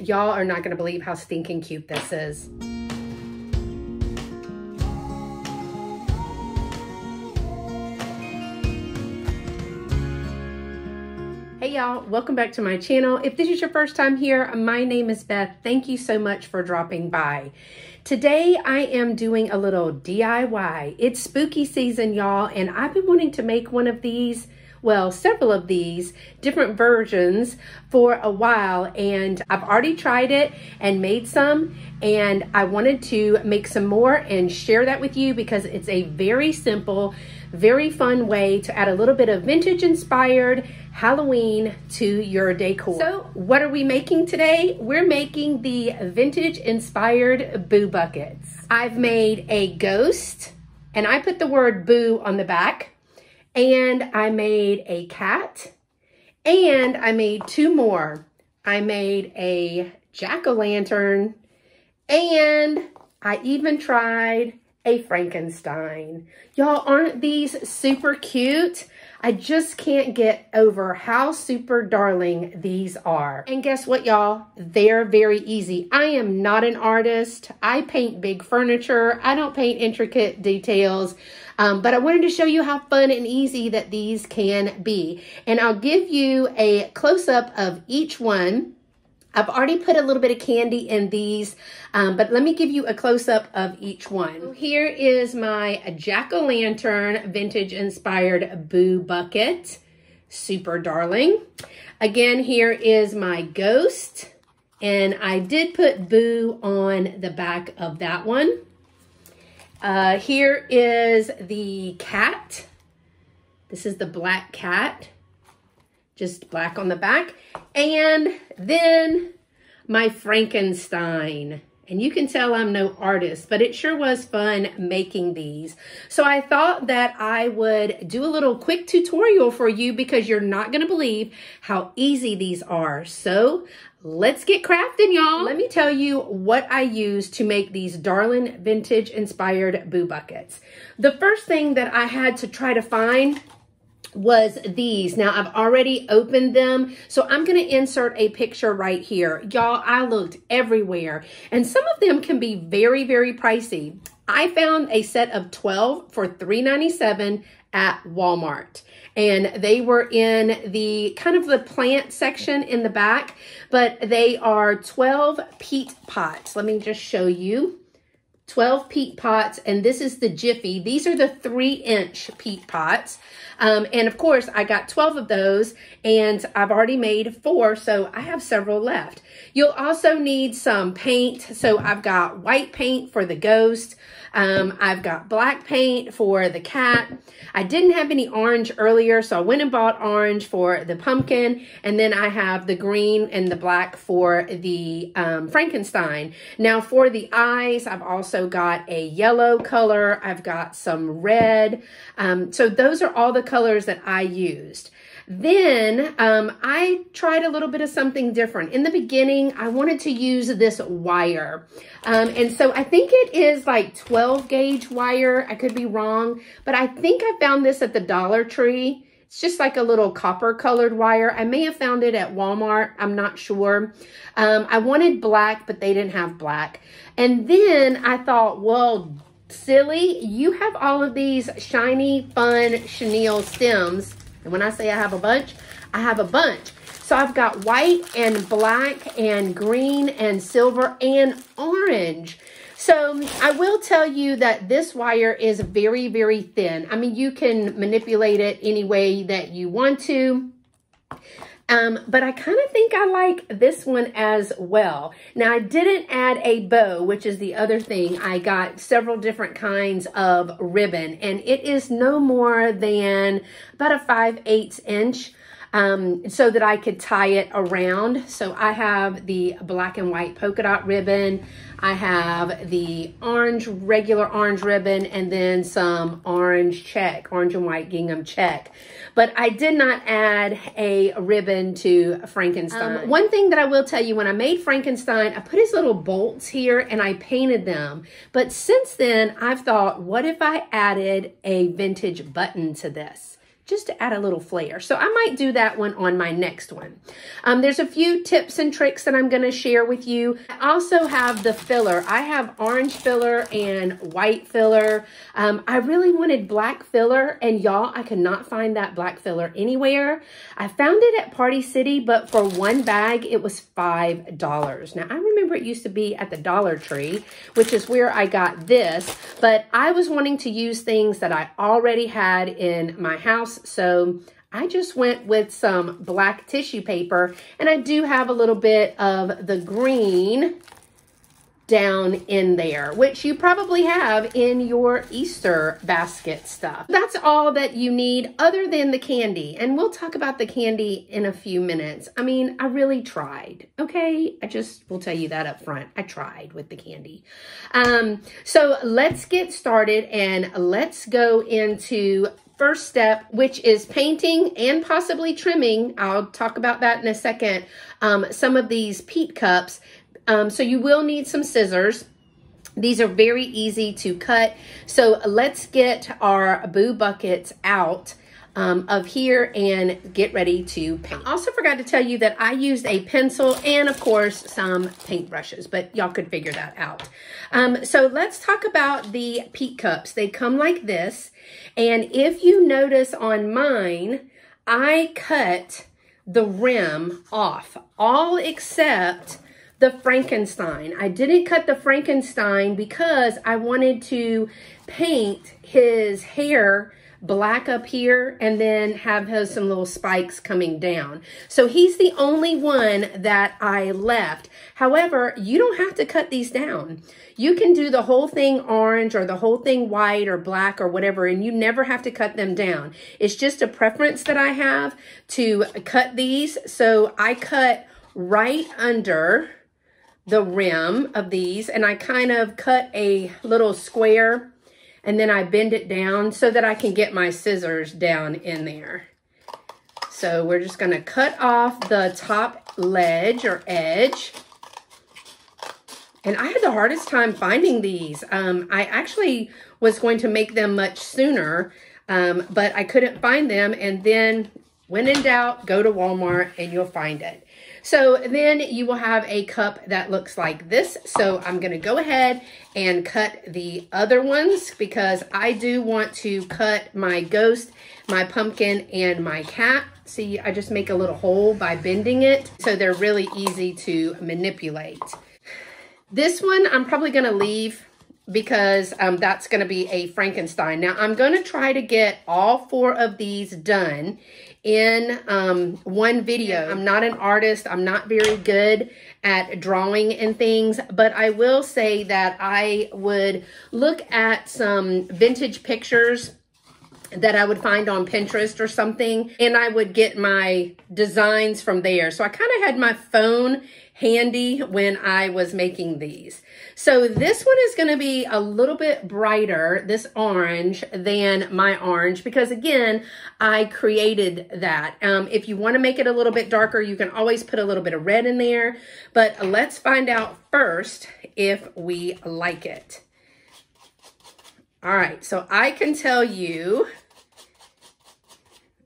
Y'all are not gonna believe how stinking cute this is. Hey y'all, welcome back to my channel. If this is your first time here, my name is Beth. Thank you so much for dropping by. Today I am doing a little DIY. It's spooky season, y'all, and I've been wanting to make one of these well, several of these different versions for a while and I've already tried it and made some and I wanted to make some more and share that with you because it's a very simple, very fun way to add a little bit of vintage inspired Halloween to your decor. So what are we making today? We're making the vintage inspired boo buckets. I've made a ghost and I put the word boo on the back and I made a cat and I made two more. I made a jack-o'-lantern and I even tried a Frankenstein. Y'all, aren't these super cute? I just can't get over how super darling these are. And guess what, y'all? They're very easy. I am not an artist. I paint big furniture. I don't paint intricate details. Um, but I wanted to show you how fun and easy that these can be. And I'll give you a close-up of each one. I've already put a little bit of candy in these, um, but let me give you a close-up of each one. Here is my jack-o'-lantern vintage inspired boo bucket. Super darling. Again, here is my ghost. And I did put boo on the back of that one. Uh, here is the cat. This is the black cat, just black on the back. And then my Frankenstein. And you can tell I'm no artist, but it sure was fun making these. So I thought that I would do a little quick tutorial for you because you're not to believe how easy these are. So let's get crafting, y'all. Let me tell you what I use to make these darling vintage inspired boo buckets. The first thing that I had to try to find was these. Now, I've already opened them, so I'm going to insert a picture right here. Y'all, I looked everywhere, and some of them can be very, very pricey. I found a set of 12 for $3.97 at Walmart and they were in the kind of the plant section in the back, but they are 12 peat pots. Let me just show you. 12 peat pots, and this is the Jiffy. These are the three inch peat pots. Um, and of course, I got 12 of those, and I've already made four, so I have several left. You'll also need some paint. So I've got white paint for the ghost. Um, I've got black paint for the cat. I didn't have any orange earlier, so I went and bought orange for the pumpkin. And then I have the green and the black for the um, Frankenstein. Now for the eyes, I've also got a yellow color. I've got some red. Um, so those are all the colors that I used. Then um, I tried a little bit of something different. In the beginning, I wanted to use this wire. Um, and so I think it is like 12 gauge wire. I could be wrong, but I think I found this at the Dollar Tree. It's just like a little copper colored wire. I may have found it at Walmart. I'm not sure. Um, I wanted black, but they didn't have black. And then I thought, well, silly, you have all of these shiny, fun chenille stems and when I say I have a bunch, I have a bunch. So I've got white and black and green and silver and orange. So I will tell you that this wire is very, very thin. I mean, you can manipulate it any way that you want to. Um, but I kind of think I like this one as well. Now, I didn't add a bow, which is the other thing. I got several different kinds of ribbon, and it is no more than about a 5 8 inch um, so that I could tie it around. So I have the black and white polka dot ribbon. I have the orange, regular orange ribbon, and then some orange check, orange and white gingham check. But I did not add a ribbon to Frankenstein. Um, one thing that I will tell you, when I made Frankenstein, I put his little bolts here and I painted them. But since then, I've thought, what if I added a vintage button to this? Just to add a little flair. So I might do that one on my next one. Um, there's a few tips and tricks that I'm going to share with you. I also have the filler. I have orange filler and white filler. Um, I really wanted black filler and y'all, I could not find that black filler anywhere. I found it at Party City, but for one bag, it was $5. Now, I remember it used to be at the Dollar Tree, which is where I got this, but I was wanting to use things that I already had in my house so I just went with some black tissue paper and I do have a little bit of the green down in there, which you probably have in your Easter basket stuff. That's all that you need other than the candy. And we'll talk about the candy in a few minutes. I mean, I really tried, okay? I just will tell you that up front. I tried with the candy. Um, so let's get started and let's go into first step, which is painting and possibly trimming. I'll talk about that in a second. Um, some of these peat cups. Um, so you will need some scissors. These are very easy to cut. So let's get our boo buckets out um, of here and get ready to paint. I also forgot to tell you that I used a pencil and of course some paint brushes, but y'all could figure that out. Um, so let's talk about the peat cups. They come like this. And if you notice on mine, I cut the rim off, all except the Frankenstein. I didn't cut the Frankenstein because I wanted to paint his hair black up here and then have his, some little spikes coming down. So he's the only one that I left. However, you don't have to cut these down. You can do the whole thing orange or the whole thing white or black or whatever, and you never have to cut them down. It's just a preference that I have to cut these. So I cut right under the rim of these and I kind of cut a little square and then I bend it down so that I can get my scissors down in there. So we're just gonna cut off the top ledge or edge. And I had the hardest time finding these. Um, I actually was going to make them much sooner, um, but I couldn't find them. And then when in doubt, go to Walmart and you'll find it. So then you will have a cup that looks like this. So I'm to go ahead and cut the other ones because I do want to cut my ghost, my pumpkin, and my cat. See, I just make a little hole by bending it. So they're really easy to manipulate. This one I'm probably to leave because um, that's going to be a Frankenstein. Now, I'm going to try to get all four of these done in um, one video. I'm not an artist. I'm not very good at drawing and things, but I will say that I would look at some vintage pictures that I would find on Pinterest or something, and I would get my designs from there. So I kind of had my phone handy when I was making these. So this one is going to be a little bit brighter, this orange, than my orange because again, I created that. Um, if you want to make it a little bit darker, you can always put a little bit of red in there. But let's find out first if we like it. All right, so I can tell you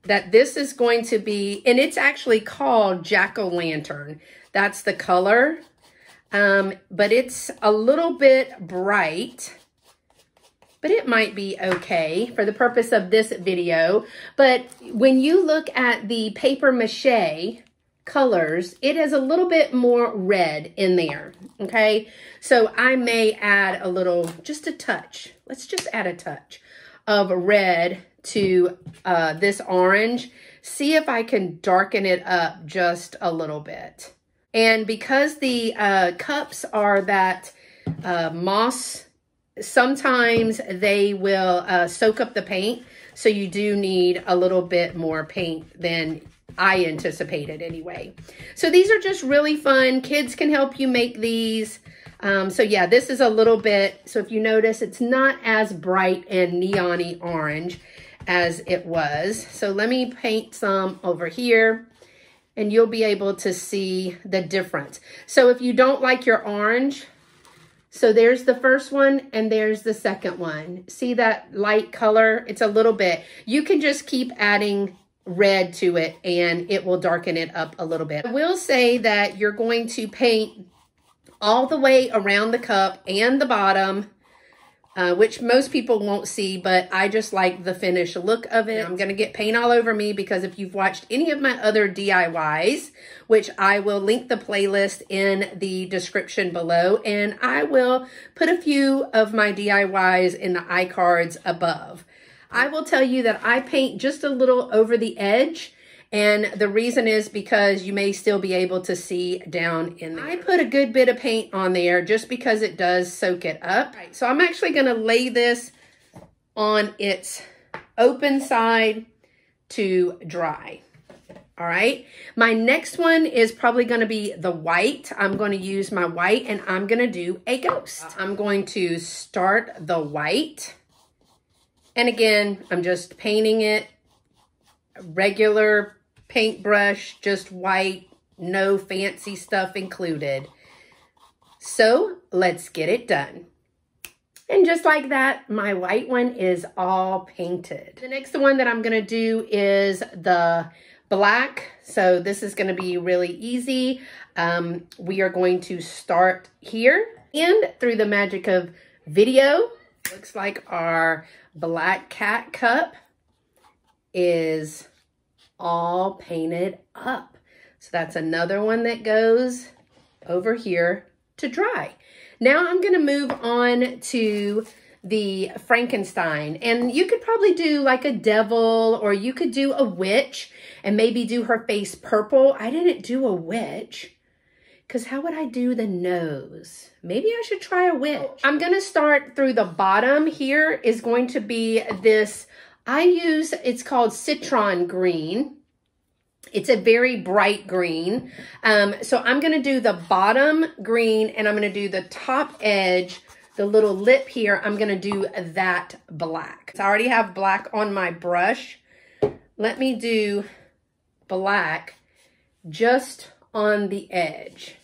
that this is going to be, and it's actually called Jack-O-Lantern. That's the color. Um, but it's a little bit bright, but it might be okay for the purpose of this video. But when you look at the paper mache colors, it has a little bit more red in there, okay? So I may add a little, just a touch. Let's just add a touch of red to uh, this orange. See if I can darken it up just a little bit. And because the uh, cups are that uh, moss, sometimes they will uh, soak up the paint. So you do need a little bit more paint than I anticipated anyway. So these are just really fun. Kids can help you make these. Um, so yeah, this is a little bit, so if you notice, it's not as bright and neon orange as it was. So let me paint some over here and you'll be able to see the difference. So if you don't like your orange, So there's the first one and there's the second one. See that light color? It's a little bit. You can just keep adding red to it and it will darken it up a little bit. I will say that you're going to paint all the way around the cup and the bottom uh, which most people won't see, but I just like the finished look of it. I'm going to get paint all over me because if you've watched any of my other DIYs, which I will link the playlist in the description below, and I will put a few of my DIYs in the iCards above. I will tell you that I paint just a little over the edge and the reason is because you may still be able to see down in there. I put a good bit of paint on there just because it does soak it up. Right, so I'm actually gonna lay this on its open side to dry. All right, my next one is probably gonna be the white. I'm gonna use my white and I'm gonna do a ghost. Uh-huh. I'm going to start the white. And again, I'm just painting it regular paintbrush, just white, no fancy stuff included. So let's get it done. And just like that, my white one is all painted. The next one that I'm gonna do is the black. So this is gonna be really easy. Um, we are going to start here and through the magic of video. Looks like our black cat cup is all painted up. So that's another one that goes over here to dry. Now I'm going to move on to the Frankenstein. And you could probably do like a devil or you could do a witch and maybe do her face purple. I didn't do a witch because how would I do the nose? Maybe I should try a witch. I'm going to start through the bottom. Here is going to be this I use, it's called Citron Green. It's a very bright green. Um, so I'm going to do the bottom green and I'm going to do the top edge, the little lip here. I'm going to do that black. So I already have black on my brush. Let me do black just on the edge.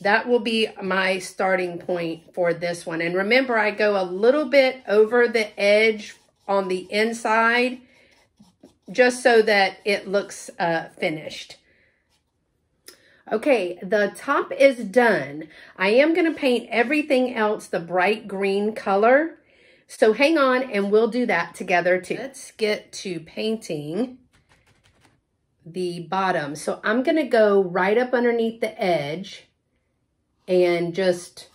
That will be my starting point for this one. And remember, I go a little bit over the edge on the inside just so that it looks uh, finished. Okay, the top is done. I am going to paint everything else the bright green color. So hang on and we'll do that together too. Let's get to painting the bottom. So I'm going to go right up underneath the edge and just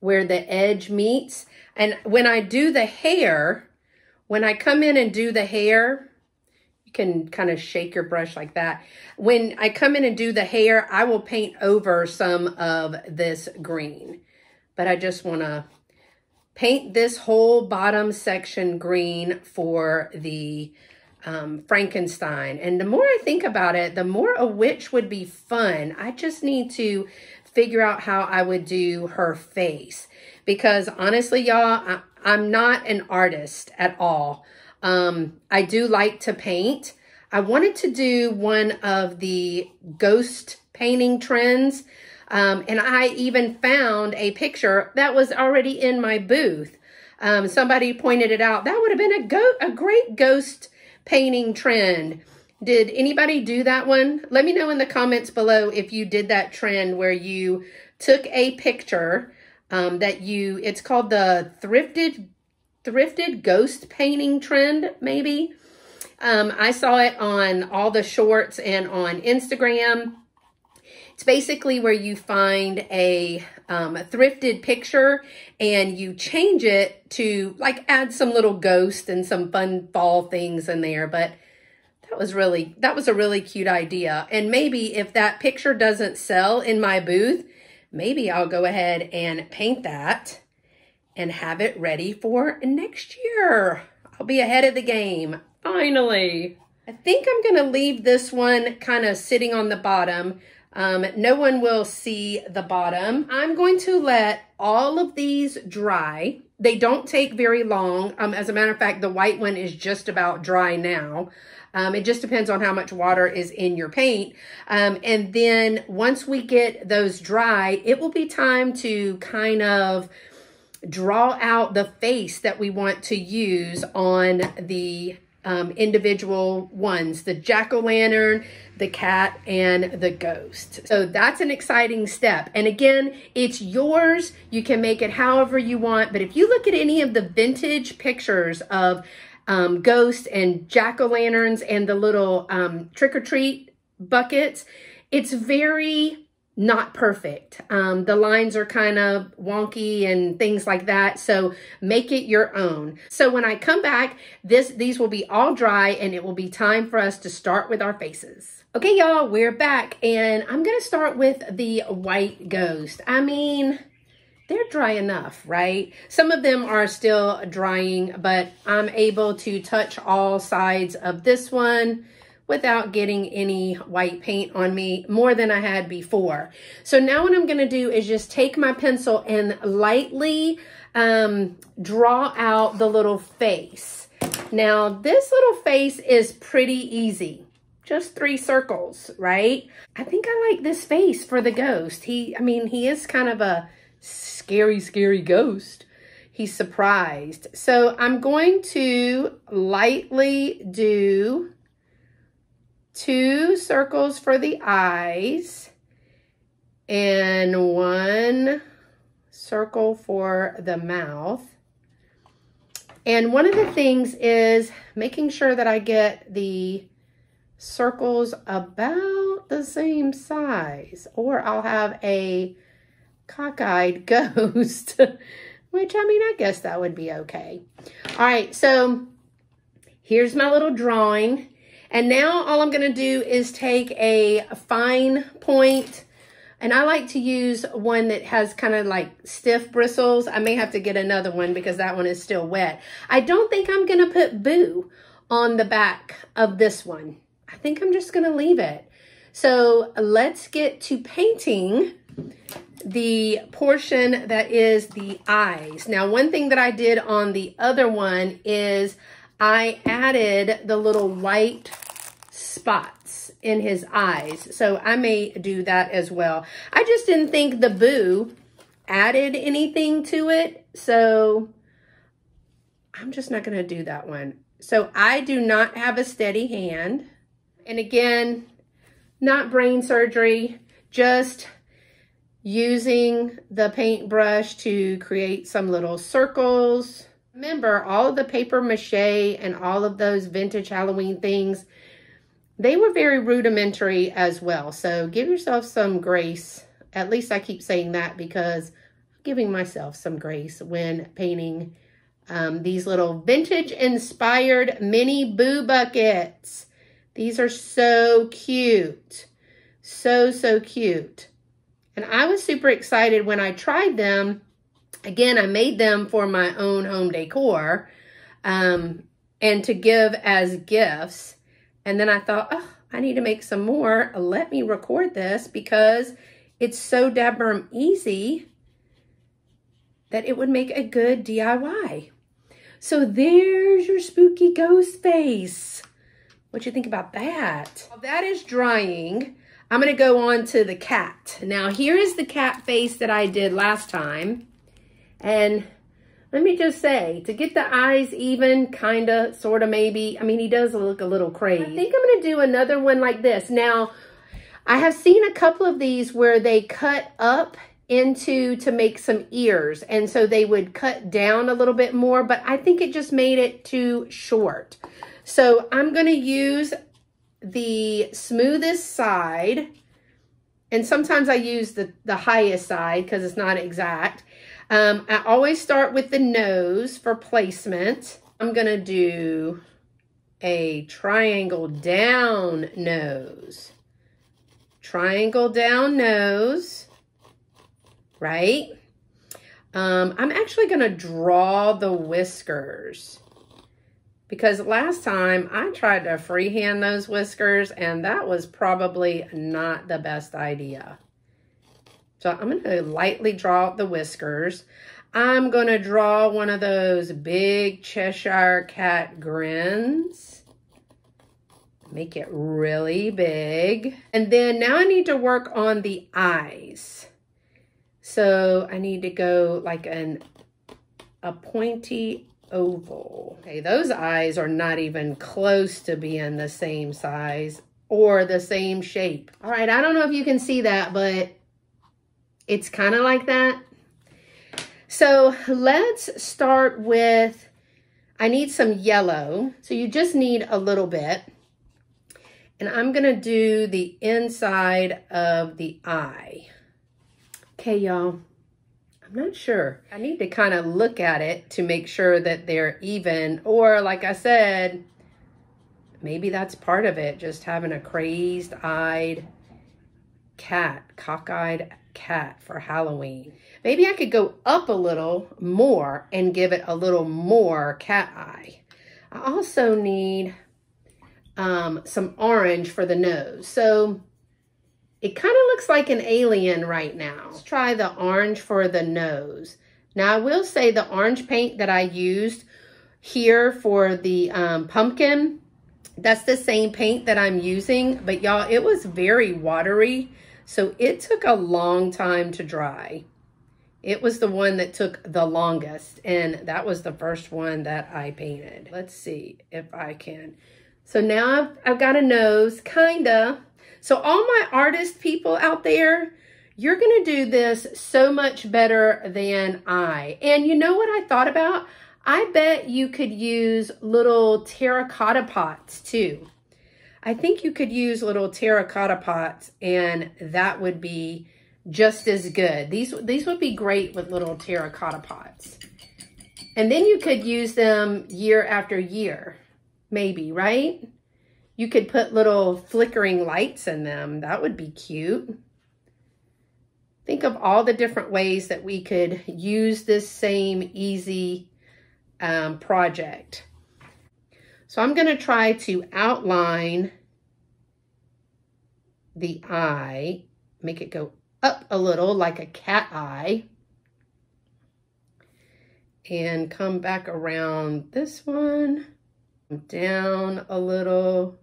where the edge meets. And when I do the hair, when I come in and do the hair, you can kind of shake your brush like that. When I come in and do the hair, I will paint over some of this green. But I just want to paint this whole bottom section green for the um, Frankenstein. And the more I think about it, the more a witch would be fun. I just need to figure out how I would do her face. Because honestly, y'all, I'm not an artist at all. Um, I do like to paint. I wanted to do one of the ghost painting trends. Um, and I even found a picture that was already in my booth. Um, somebody pointed it out. That would have been a, go a great ghost painting trend. Did anybody do that one? Let me know in the comments below if you did that trend where you took a picture um, that you, it's called the thrifted, thrifted ghost painting trend, maybe. Um, I saw it on all the shorts and on Instagram. It's basically where you find a, um, a thrifted picture and you change it to like add some little ghost and some fun fall things in there. But that was really, that was a really cute idea. And maybe if that picture doesn't sell in my booth, maybe I'll go ahead and paint that and have it ready for next year. I'll be ahead of the game, finally. I think I'm gonna leave this one kind of sitting on the bottom. Um, no one will see the bottom. I'm going to let all of these dry they don't take very long. Um, as a matter of fact, the white one is just about dry now. Um, it just depends on how much water is in your paint. Um, and then once we get those dry, it will be time to kind of draw out the face that we want to use on the um, individual ones, the jack-o'-lantern, the cat, and the ghost. So that's an exciting step. And again, it's yours. You can make it however you want. But if you look at any of the vintage pictures of um, ghosts and jack-o'-lanterns and the little um, trick-or-treat buckets, it's very not perfect. Um, the lines are kind of wonky and things like that. So make it your own. So when I come back, this these will be all dry and it will be time for us to start with our faces. Okay, y'all, we're back and I'm going to start with the white ghost. I mean, they're dry enough, right? Some of them are still drying, but I'm able to touch all sides of this one without getting any white paint on me more than I had before. So now what I'm gonna do is just take my pencil and lightly um, draw out the little face. Now this little face is pretty easy. Just three circles, right? I think I like this face for the ghost. He, I mean, he is kind of a scary, scary ghost. He's surprised. So I'm going to lightly do two circles for the eyes and one circle for the mouth. And one of the things is making sure that I get the circles about the same size or I'll have a cockeyed ghost, which I mean, I guess that would be okay. All right, so here's my little drawing. And now all I'm to do is take a fine point, and I like to use one that has kind of like stiff bristles. I may have to get another one because that one is still wet. I don't think I'm to put Boo on the back of this one. I think I'm just to leave it. So let's get to painting the portion that is the eyes. Now, one thing that I did on the other one is I added the little white spots in his eyes. So I may do that as well. I just didn't think the boo added anything to it. So I'm just not going to do that one. So I do not have a steady hand. And again, not brain surgery, just using the paintbrush to create some little circles. Remember, all of the paper mache and all of those vintage Halloween things, they were very rudimentary as well. So give yourself some grace. At least I keep saying that because I'm giving myself some grace when painting um, these little vintage inspired mini boo buckets. These are so cute. So, so cute. And I was super excited when I tried them. Again, I made them for my own home decor um, and to give as gifts. And then I thought, oh, I need to make some more. Let me record this because it's so damn easy that it would make a good DIY. So there's your spooky ghost face. What you think about that? That is drying, I'm going to go on to the cat. Now, here is the cat face that I did last time. And let me just say, to get the eyes even, kind of, sort of, maybe. I mean, he does look a little crazy. I think I'm going to do another one like this. Now, I have seen a couple of these where they cut up into to make some ears. And so they would cut down a little bit more, but I think it just made it too short. So I'm going to use the smoothest side. And sometimes I use the, the highest side because it's not exact. Um, I always start with the nose for placement. I'm going to do a triangle down nose. Triangle down nose, right? Um, I'm actually going to draw the whiskers because last time I tried to freehand those whiskers and that was probably not the best idea. So I'm going to lightly draw the whiskers. I'm going to draw one of those big Cheshire Cat grins. Make it really big. And then now I need to work on the eyes. So I need to go like an a pointy oval. Okay, those eyes are not even close to being the same size or the same shape. All right, I don't know if you can see that, but it's kind of like that. So let's start with, I need some yellow. So you just need a little bit. And I'm gonna do the inside of the eye. Okay, y'all. I'm not sure. I need to kind of look at it to make sure that they're even. Or like I said, maybe that's part of it. Just having a crazed-eyed cat, cockeyed cat for Halloween. Maybe I could go up a little more and give it a little more cat eye. I also need um, some orange for the nose. So it kind of looks like an alien right now. Let's try the orange for the nose. Now I will say the orange paint that I used here for the um, pumpkin, that's the same paint that I'm using, but y'all, it was very watery. So it took a long time to dry. It was the one that took the longest, and that was the first one that I painted. Let's see if I can. So now I've, I've got a nose, kinda. So all my artist people out there, you're gonna do this so much better than I. And you know what I thought about? I bet you could use little terracotta pots too. I think you could use little terracotta pots and that would be just as good. These, these would be great with little terracotta pots. And then you could use them year after year, maybe, right? You could put little flickering lights in them. That would be cute. Think of all the different ways that we could use this same easy um, project. So I'm going to try to outline the eye, make it go up a little like a cat eye. And come back around this one, down a little.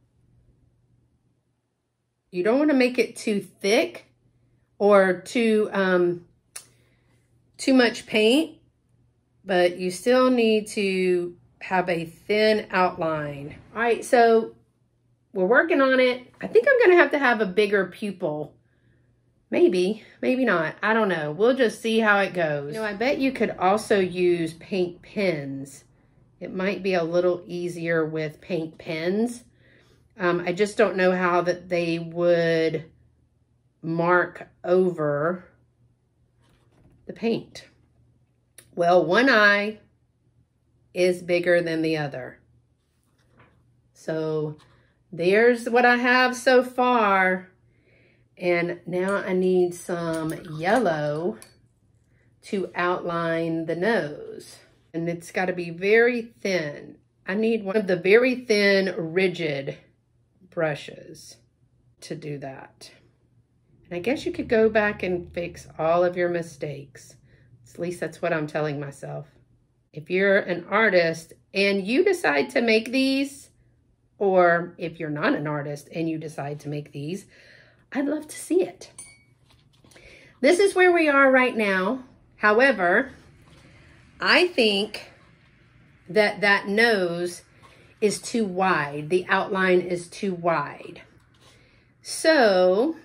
You don't want to make it too thick or too, um, too much paint, but you still need to have a thin outline. All right, so we're working on it. I think I'm going to have to have a bigger pupil. Maybe, maybe not. I don't know. We'll just see how it goes. You know, I bet you could also use paint pens. It might be a little easier with paint pens. Um, I just don't know how that they would mark over the paint. Well, one eye is bigger than the other. So there's what I have so far. And now I need some yellow to outline the nose. And it's got to be very thin. I need one of the very thin, rigid brushes to do that. And I guess you could go back and fix all of your mistakes. At least that's what I'm telling myself if you're an artist and you decide to make these, or if you're not an artist and you decide to make these, I'd love to see it. This is where we are right now. However, I think that that nose is too wide. The outline is too wide. So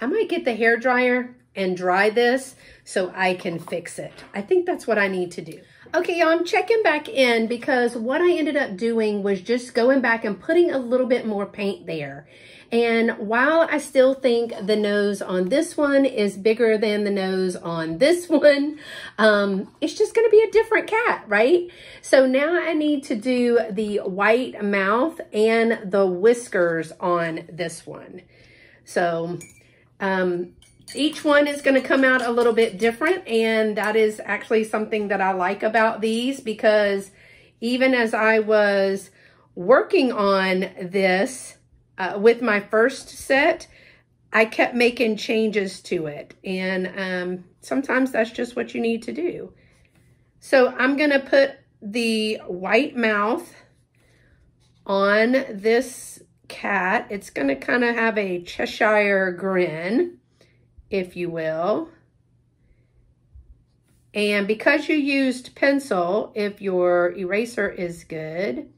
I might get the hair dryer and dry this so I can fix it. I think that's what I need to do. Okay, y'all, I'm checking back in because what I ended up doing was just going back and putting a little bit more paint there. And while I still think the nose on this one is bigger than the nose on this one, um, it's just going to be a different cat, right? So now I need to do the white mouth and the whiskers on this one. So um, each one is going to come out a little bit different and that is actually something that I like about these because even as I was working on this uh, with my first set, I kept making changes to it and um, sometimes that's just what you need to do. So I'm going to put the white mouth on this cat. It's going to kind of have a Cheshire grin, if you will. And because you used pencil, if your eraser is good,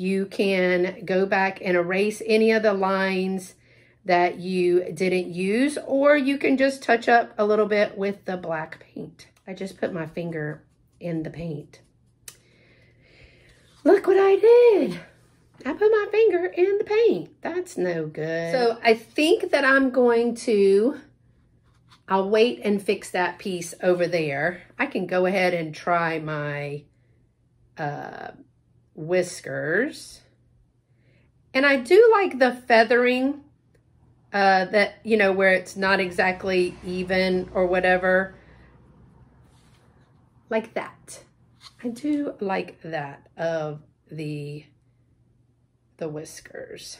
you can go back and erase any of the lines that you didn't use, or you can just touch up a little bit with the black paint. I just put my finger in the paint. Look what I did. I put my finger in the paint. That's no good. So I think that I'm going to, I'll wait and fix that piece over there. I can go ahead and try my uh, whiskers. And I do like the feathering uh, that, you know, where it's not exactly even or whatever. Like that. I do like that of the the whiskers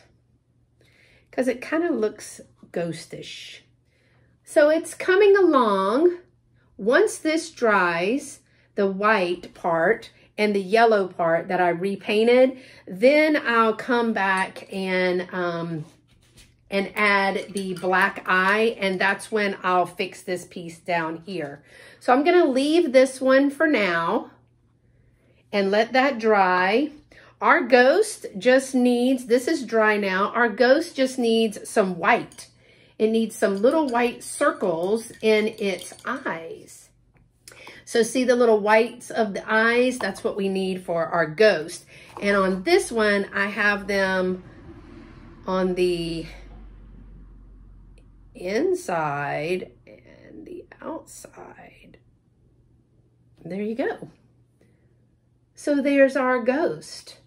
because it kind of looks ghostish. So it's coming along. Once this dries, the white part and the yellow part that I repainted, then I'll come back and um, and add the black eye and that's when I'll fix this piece down here. So I'm gonna leave this one for now and let that dry. Our ghost just needs, this is dry now, our ghost just needs some white. It needs some little white circles in its eyes. So see the little whites of the eyes? That's what we need for our ghost. And on this one, I have them on the inside and the outside. There you go. So there's our ghost.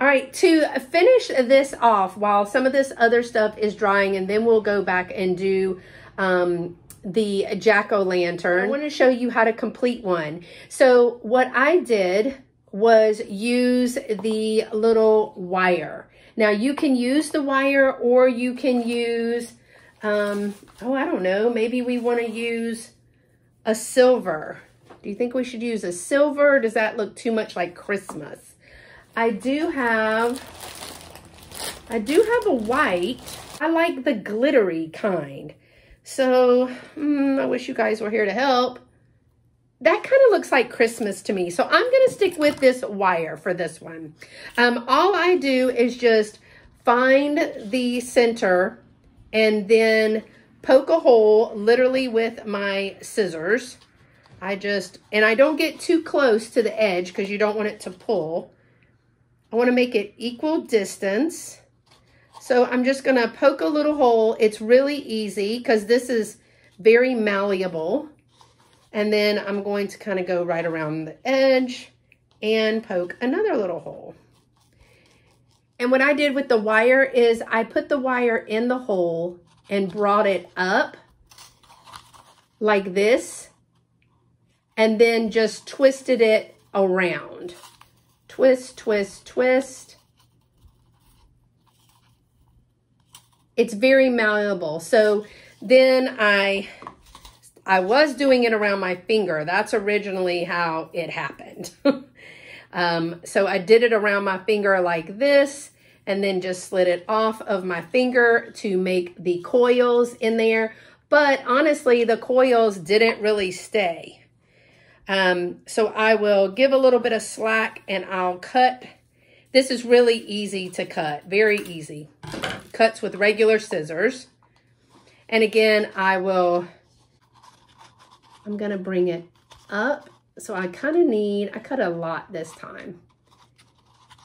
All right, to finish this off while some of this other stuff is drying and then we'll go back and do um, the jack-o'-lantern. I want to show you how to complete one. So what I did was use the little wire. Now you can use the wire or you can use, um, oh, I don't know, maybe we want to use a silver. Do you think we should use a silver? does that look too much like Christmas? I do have, I do have a white. I like the glittery kind. So, mm, I wish you guys were here to help. That kind of looks like Christmas to me. So I'm going to stick with this wire for this one. Um, all I do is just find the center and then poke a hole literally with my scissors. I just, and I don't get too close to the edge because you don't want it to pull. I want to make it equal distance. So I'm just going to poke a little hole. It's really easy because this is very malleable. And then I'm going to kind of go right around the edge and poke another little hole. And what I did with the wire is I put the wire in the hole and brought it up like this and then just twisted it around twist, twist, twist. It's very malleable. So then I, I was doing it around my finger. That's originally how it happened. um, so I did it around my finger like this and then just slid it off of my finger to make the coils in there. But honestly, the coils didn't really stay. Um, so I will give a little bit of slack and I'll cut. This is really easy to cut, very easy. Cuts with regular scissors. And again, I will, I'm gonna bring it up. So I kind of need, I cut a lot this time.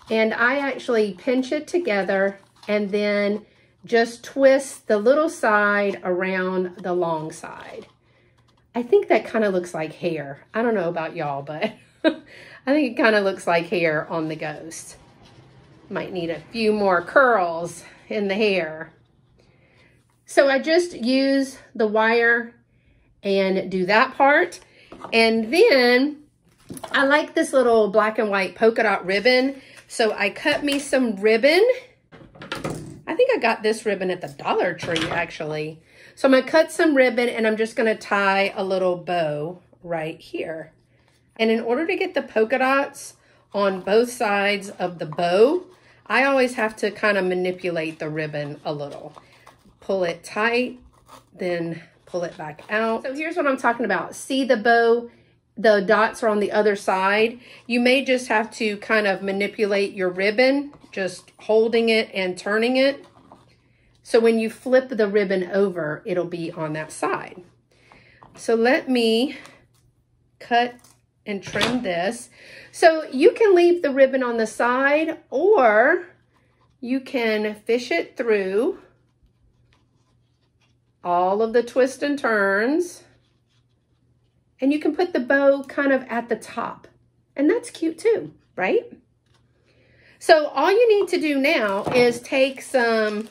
And I actually pinch it together and then just twist the little side around the long side. I think that kind of looks like hair. I don't know about y'all, but I think it kind of looks like hair on the ghost. Might need a few more curls in the hair. So I just use the wire and do that part. And then I like this little black and white polka dot ribbon. So I cut me some ribbon. I think I got this ribbon at the Dollar Tree, actually. So I'm going to cut some ribbon and I'm just going to tie a little bow right here. And in order to get the polka dots on both sides of the bow, I always have to kind of manipulate the ribbon a little. Pull it tight, then pull it back out. So here's what I'm talking about. See the bow, the dots are on the other side. You may just have to kind of manipulate your ribbon, just holding it and turning it. So when you flip the ribbon over, it'll be on that side. So let me cut and trim this. So you can leave the ribbon on the side or you can fish it through all of the twists and turns. And you can put the bow kind of at the top. And that's cute too, right? So all you need to do now is take some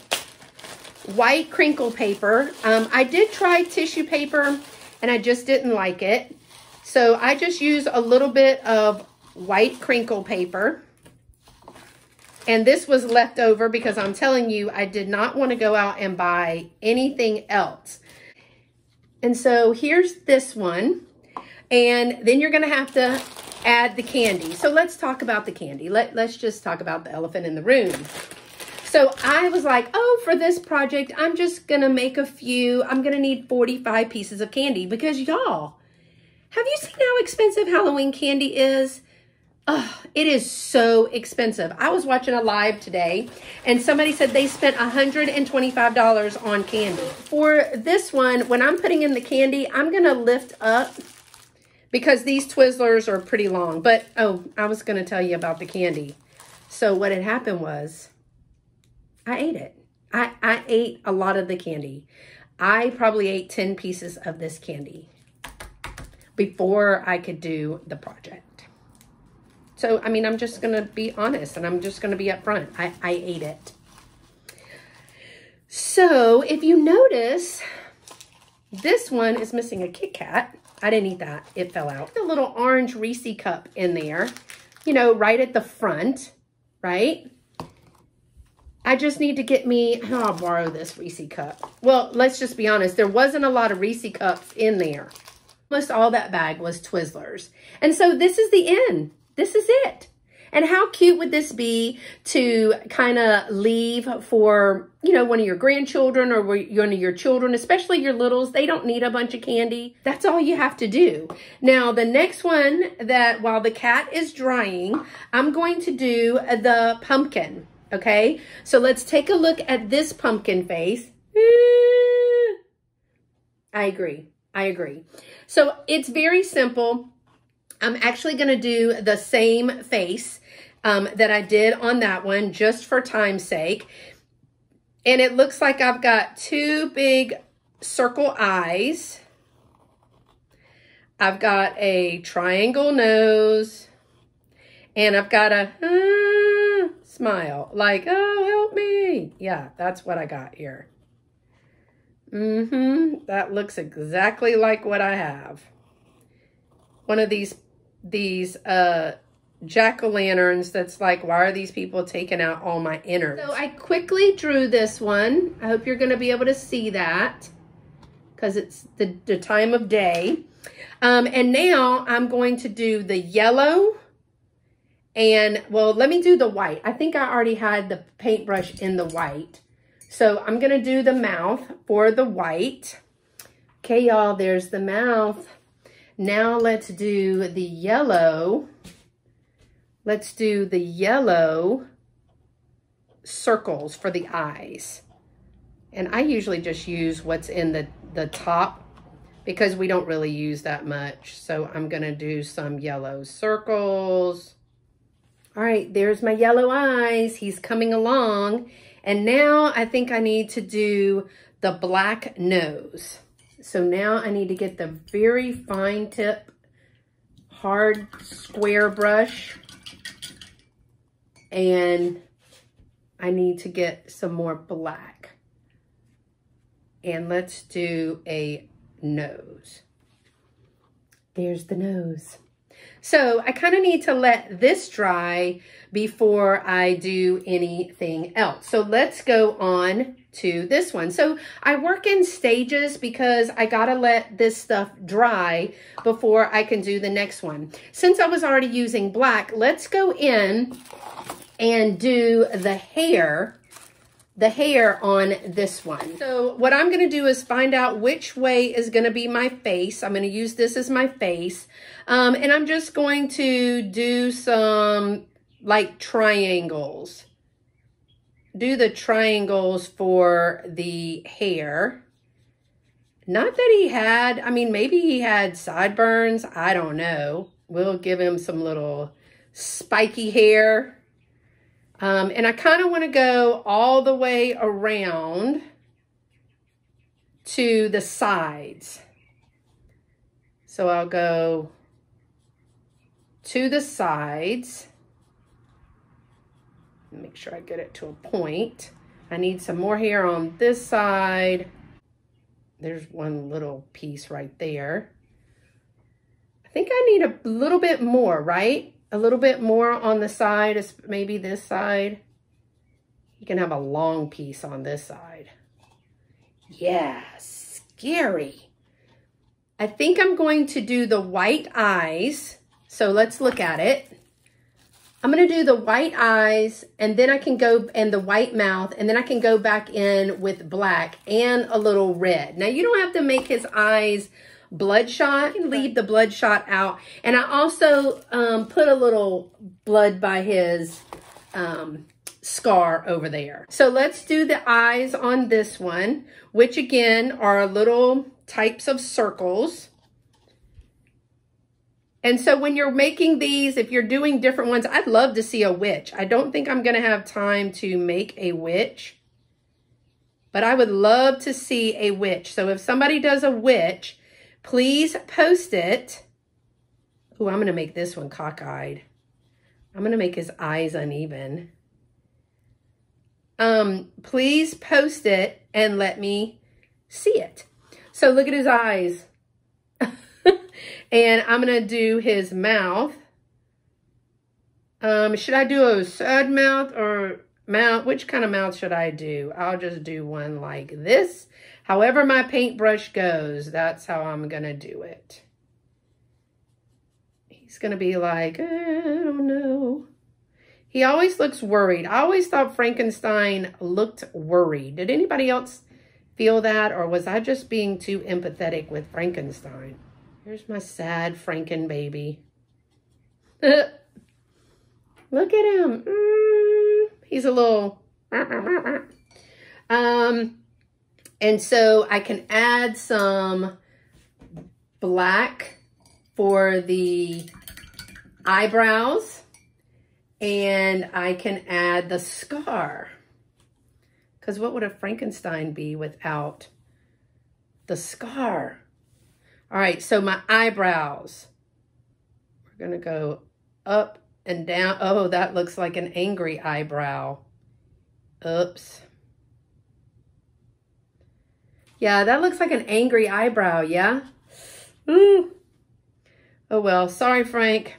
white crinkle paper. Um, I did try tissue paper and I just didn't like it. So I just use a little bit of white crinkle paper. And this was left over because I'm telling you, I did not want to go out and buy anything else. And so here's this one. And then you're going to have to add the candy. So let's talk about the candy. Let, let's just talk about the elephant in the room. So I was like, oh, for this project, I'm just going to make a few. I'm going to need 45 pieces of candy because y'all, have you seen how expensive Halloween candy is? Oh, it is so expensive. I was watching a live today and somebody said they spent $125 on candy. For this one, when I'm putting in the candy, I'm going to lift up because these Twizzlers are pretty long. But, oh, I was going to tell you about the candy. So what had happened was I ate it. I, I ate a lot of the candy. I probably ate 10 pieces of this candy before I could do the project. So, I mean, I'm just going to be honest and I'm just going to be upfront. I, I ate it. So, if you notice, this one is missing a Kit Kat. I didn't eat that. It fell out. The little orange Reese cup in there, you know, right at the front, right? I just need to get me, oh, I'll borrow this Reese cup. Well, let's just be honest. There wasn't a lot of Reese cups in there. Almost all that bag was Twizzlers. And so this is the end. This is it. And how cute would this be to kind of leave for, you know, one of your grandchildren or one of your children, especially your littles. They don't need a bunch of candy. That's all you have to do. Now, the next one that while the cat is drying, I'm going to do the pumpkin, okay? So let's take a look at this pumpkin face. I agree. I agree. So it's very simple. I'm actually going to do the same face um, that I did on that one just for time's sake. And it looks like I've got two big circle eyes. I've got a triangle nose. And I've got a uh, smile. Like, oh, help me. Yeah, that's what I got here. Mm-hmm. That looks exactly like what I have. One of these these uh, jack-o'-lanterns that's like, why are these people taking out all my innards? So I quickly drew this one. I hope you're going to be able to see that because it's the, the time of day. Um, and now I'm going to do the yellow and, well, let me do the white. I think I already had the paintbrush in the white. So I'm going to do the mouth for the white. Okay, y'all, there's the mouth. Now let's do the yellow. Let's do the yellow circles for the eyes. And I usually just use what's in the, the top because we don't really use that much. So I'm to do some yellow circles. All right, there's my yellow eyes. He's coming along. And now I think I need to do the black nose. So now I need to get the very fine tip hard square brush and I need to get some more black. And let's do a nose. There's the nose. So I kind of need to let this dry before I do anything else. So let's go on to this one. So I work in stages because I gotta let this stuff dry before I can do the next one. Since I was already using black, let's go in and do the hair the hair on this one. So what I'm to do is find out which way is to be my face. I'm to use this as my face. Um, and I'm just going to do some like triangles. Do the triangles for the hair. Not that he had, I mean, maybe he had sideburns. I don't know. We'll give him some little spiky hair. Um, and I kind of want to go all the way around to the sides. So I'll go to the sides. Make sure I get it to a point. I need some more hair on this side. There's one little piece right there. I think I need a little bit more, right? a little bit more on the side, maybe this side. You can have a long piece on this side. Yeah, scary. I think I'm going to do the white eyes. So let's look at it. I'm going to do the white eyes and then I can go and the white mouth and then I can go back in with black and a little red. Now you don't have to make his eyes bloodshot. You can leave the bloodshot out. And I also um, put a little blood by his um, scar over there. So let's do the eyes on this one, which again are little types of circles. And so when you're making these, if you're doing different ones, I'd love to see a witch. I don't think I'm going to have time to make a witch, but I would love to see a witch. So if somebody does a witch, Please post it. Oh, I'm going to make this one cockeyed. I'm going to make his eyes uneven. Um, please post it and let me see it. So look at his eyes. and I'm going to do his mouth. Um, should I do a sad mouth or mouth? Which kind of mouth should I do? I'll just do one like this. However my paintbrush goes, that's how I'm going to do it. He's going to be like, I don't know. He always looks worried. I always thought Frankenstein looked worried. Did anybody else feel that? Or was I just being too empathetic with Frankenstein? Here's my sad Franken baby. Look at him. Mm, he's a little... Um, and so I can add some black for the eyebrows and I can add the scar. Because what would a Frankenstein be without the scar? All right, so my eyebrows. We're going to go up and down. Oh, that looks like an angry eyebrow. Oops. Yeah, that looks like an angry eyebrow, yeah? Ooh. Oh well, sorry, Frank.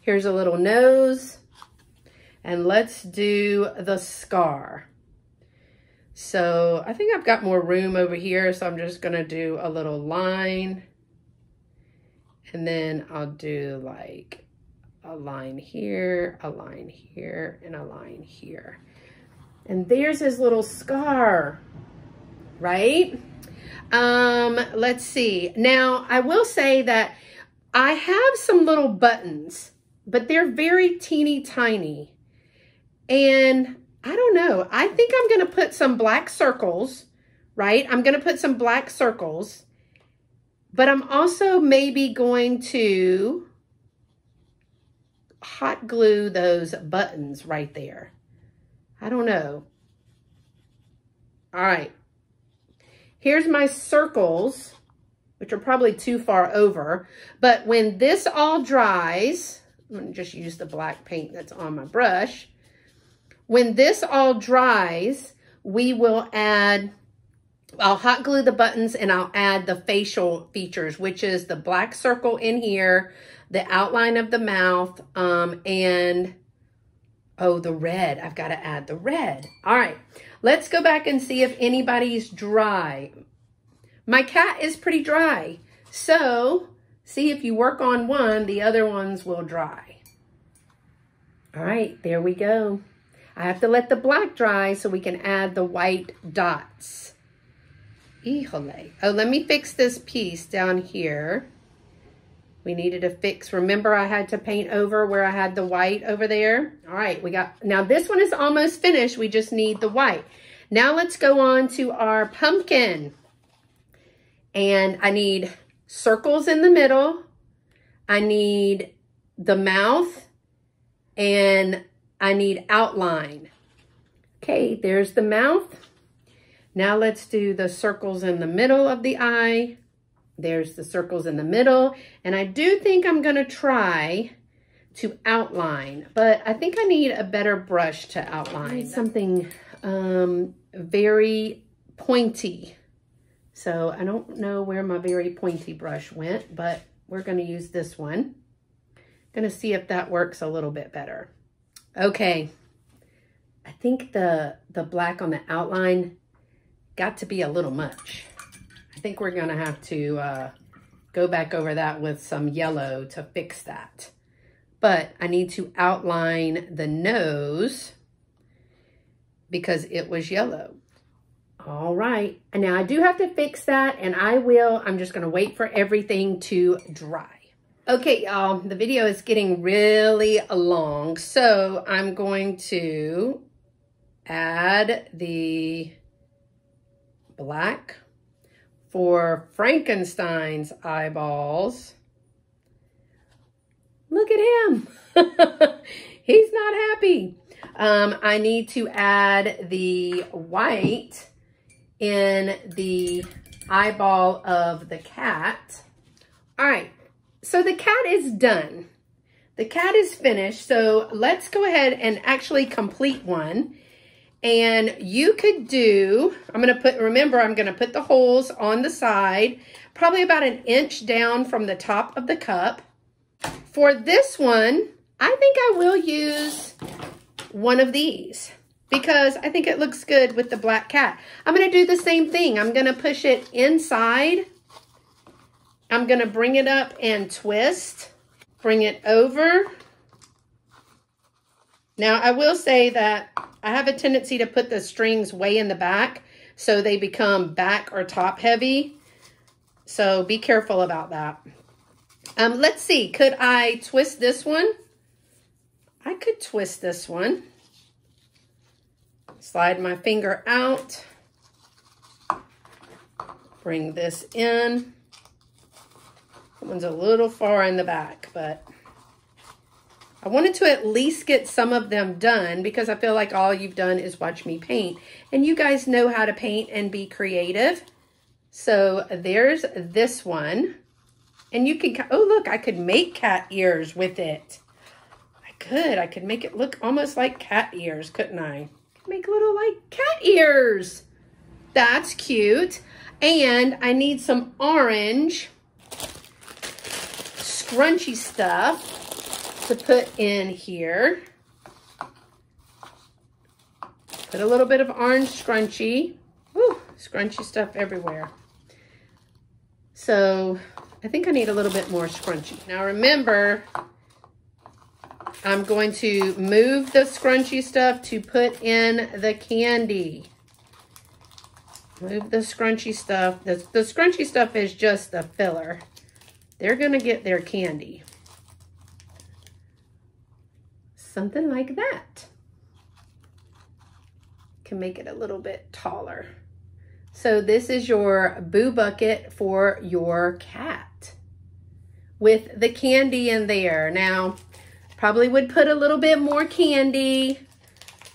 Here's a little nose. And let's do the scar. So I think I've got more room over here, so I'm just gonna do a little line. And then I'll do like a line here, a line here, and a line here. And there's his little scar, right? Um, let's see. Now, I will say that I have some little buttons, but they're very teeny tiny. And I don't know. I think I'm going to put some black circles, right? I'm going to put some black circles. But I'm also maybe going to hot glue those buttons right there. I don't know. All right. Here's my circles, which are probably too far over. But when this all dries, I'm going to just use the black paint that's on my brush. When this all dries, we will add, I'll hot glue the buttons and I'll add the facial features, which is the black circle in here, the outline of the mouth, um, and Oh, the red. I've got to add the red. All right. Let's go back and see if anybody's dry. My cat is pretty dry. So see if you work on one, the other ones will dry. All right, there we go. I have to let the black dry so we can add the white dots. Híjole. Oh, let me fix this piece down here. We needed to fix, remember I had to paint over where I had the white over there? All right, we got, now this one is almost finished. We just need the white. Now let's go on to our pumpkin. And I need circles in the middle. I need the mouth and I need outline. Okay, there's the mouth. Now let's do the circles in the middle of the eye. There's the circles in the middle. And I do think I'm gonna try to outline, but I think I need a better brush to outline. Something um, very pointy. So I don't know where my very pointy brush went, but we're gonna use this one. Gonna see if that works a little bit better. Okay, I think the, the black on the outline got to be a little much. I think we're gonna have to uh, go back over that with some yellow to fix that. But I need to outline the nose because it was yellow. All right, and now I do have to fix that and I will, I'm just gonna wait for everything to dry. Okay, y'all, the video is getting really long, so I'm going to add the black for Frankenstein's eyeballs. Look at him. He's not happy. Um, I need to add the white in the eyeball of the cat. All right, so the cat is done. The cat is finished, so let's go ahead and actually complete one. And you could do, I'm going to put, remember, I'm going to put the holes on the side, probably about an inch down from the top of the cup. For this one, I think I will use one of these because I think it looks good with the black cat. I'm going to do the same thing. I'm going to push it inside. I'm going to bring it up and twist. Bring it over. Now, I will say that I have a tendency to put the strings way in the back so they become back or top heavy. So be careful about that. Um, let's see, could I twist this one? I could twist this one. Slide my finger out. Bring this in. That one's a little far in the back, but I wanted to at least get some of them done because I feel like all you've done is watch me paint. And you guys know how to paint and be creative. So there's this one. And you can, oh look, I could make cat ears with it. I could, I could make it look almost like cat ears, couldn't I? Make little like cat ears. That's cute. And I need some orange scrunchy stuff to put in here. Put a little bit of orange scrunchy. Woo, scrunchy stuff everywhere. So I think I need a little bit more scrunchy. Now remember, I'm going to move the scrunchy stuff to put in the candy. Move the scrunchy stuff. The, the scrunchy stuff is just the filler. They're going to get their candy something like that. Can make it a little bit taller. So this is your boo bucket for your cat with the candy in there. Now, probably would put a little bit more candy.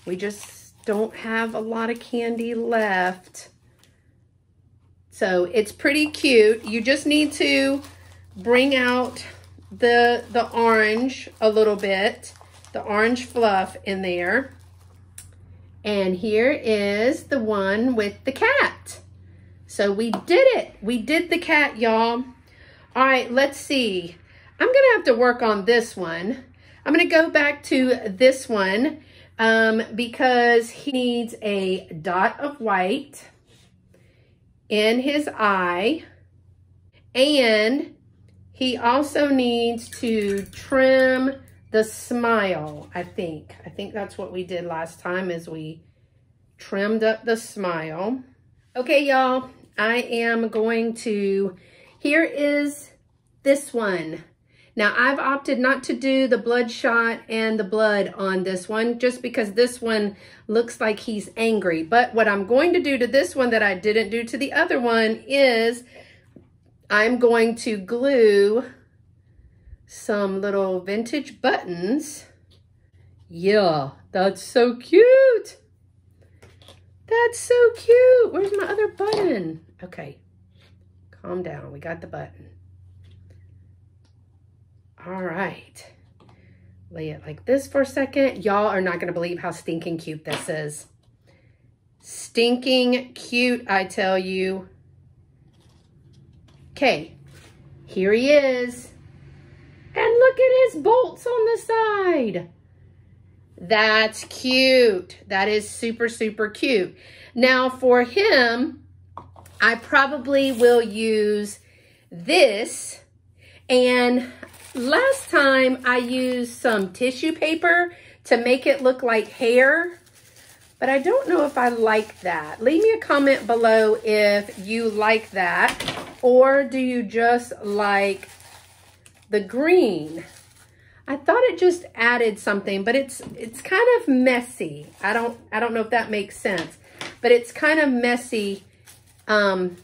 We just don't have a lot of candy left. So it's pretty cute. You just need to bring out the, the orange a little bit the orange fluff in there. And here is the one with the cat. So we did it. We did the cat, y'all. All right, let's see. I'm to have to work on this one. I'm to go back to this one um, because he needs a dot of white in his eye and he also needs to trim the smile, I think. I think that's what we did last time is we trimmed up the smile. Okay, y'all, I am going to, here is this one. Now, I've opted not to do the bloodshot and the blood on this one just because this one looks like he's angry. But what I'm going to do to this one that I didn't do to the other one is I'm going to glue some little vintage buttons. Yeah, that's so cute. That's so cute. Where's my other button? Okay, calm down. We got the button. All right. Lay it like this for a second. Y'all are not going to believe how stinking cute this is. Stinking cute, I tell you. Okay, here he is. And look at his bolts on the side. That's cute. That is super, super cute. Now for him, I probably will use this. And last time I used some tissue paper to make it look like hair. But I don't know if I like that. Leave me a comment below if you like that. Or do you just like the green? I thought it just added something, but it's it's kind of messy. I don't I don't know if that makes sense, but it's kind of messy. Um,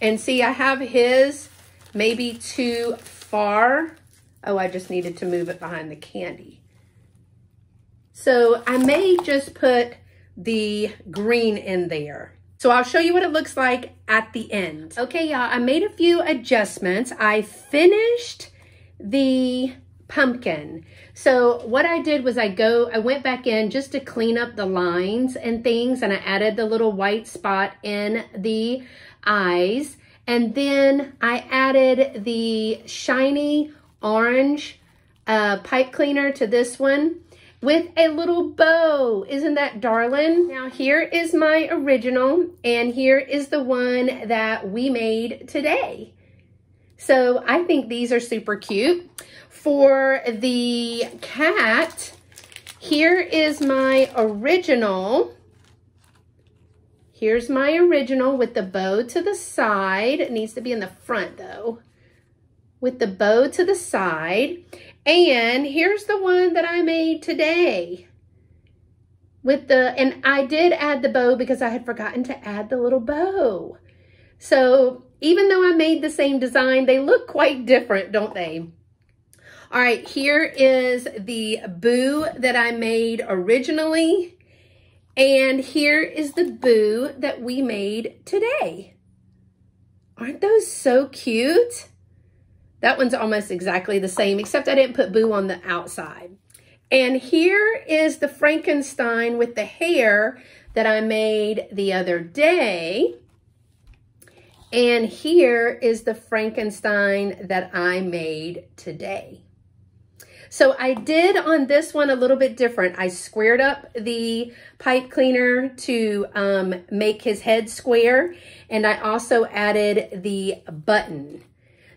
and see, I have his maybe too far. Oh, I just needed to move it behind the candy. So I may just put the green in there. So I'll show you what it looks like at the end. Okay, y'all, I made a few adjustments. I finished the pumpkin. So what I did was I go, I went back in just to clean up the lines and things and I added the little white spot in the eyes. And then I added the shiny orange uh, pipe cleaner to this one with a little bow. Isn't that darling? Now here is my original and here is the one that we made today. So I think these are super cute. For the cat, here is my original. Here's my original with the bow to the side. It needs to be in the front though. With the bow to the side. And here's the one that I made today. With the, and I did add the bow because I had forgotten to add the little bow. So even though I made the same design, they look quite different, don't they? All right, here is the boo that I made originally. And here is the boo that we made today. Aren't those so cute? That one's almost exactly the same, except I didn't put Boo on the outside. And here is the Frankenstein with the hair that I made the other day. And here is the Frankenstein that I made today. So I did on this one a little bit different. I squared up the pipe cleaner to um, make his head square. And I also added the button.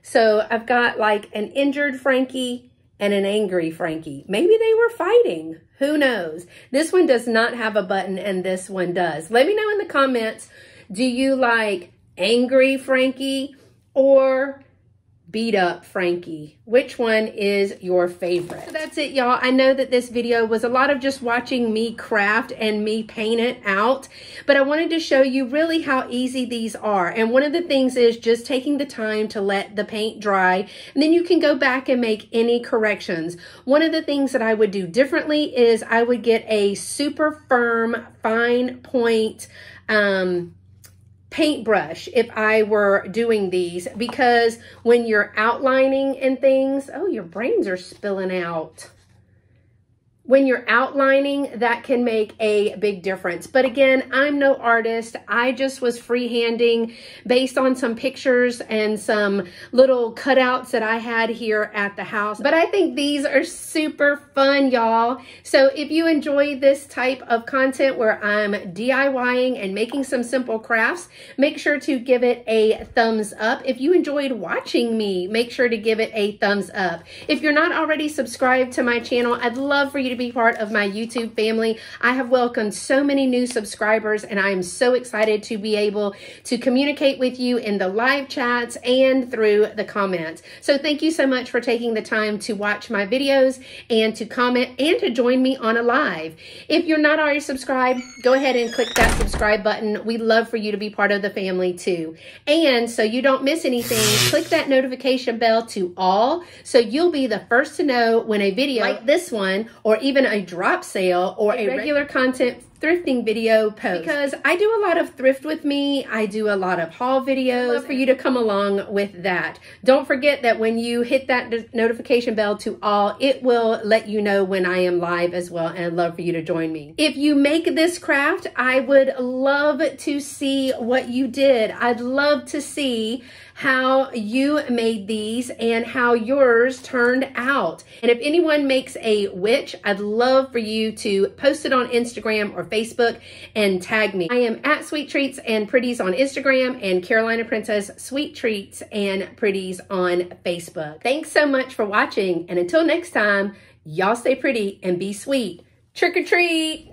So I've got like an injured Frankie and an angry Frankie. Maybe they were fighting. Who knows? This one does not have a button and this one does. Let me know in the comments, do you like angry Frankie or beat up Frankie. Which one is your favorite? So that's it, y'all. I know that this video was a lot of just watching me craft and me paint it out, but I wanted to show you really how easy these are. And one of the things is just taking the time to let the paint dry, and then you can go back and make any corrections. One of the things that I would do differently is I would get a super firm, fine point, um, paintbrush if I were doing these because when you're outlining and things, oh, your brains are spilling out. When you're outlining, that can make a big difference. But again, I'm no artist. I just was freehanding based on some pictures and some little cutouts that I had here at the house. But I think these are super fun, y'all. So if you enjoy this type of content where I'm DIYing and making some simple crafts, make sure to give it a thumbs up. If you enjoyed watching me, make sure to give it a thumbs up. If you're not already subscribed to my channel, I'd love for you to be part of my YouTube family. I have welcomed so many new subscribers and I am so excited to be able to communicate with you in the live chats and through the comments. So thank you so much for taking the time to watch my videos and to comment and to join me on a live. If you're not already subscribed, go ahead and click that subscribe button. We'd love for you to be part of the family too. And so you don't miss anything, click that notification bell to all so you'll be the first to know when a video like this one or even a drop sale or a regular content thrifting video post because I do a lot of thrift with me. I do a lot of haul videos for you to come along with that. Don't forget that when you hit that notification bell to all, it will let you know when I am live as well. And I'd love for you to join me. If you make this craft, I would love to see what you did. I'd love to see how you made these and how yours turned out. And if anyone makes a witch, I'd love for you to post it on Instagram or Facebook and tag me. I am at Sweet Treats and Pretties on Instagram and Carolina Princess Sweet Treats and Pretties on Facebook. Thanks so much for watching. And until next time, y'all stay pretty and be sweet. Trick or treat!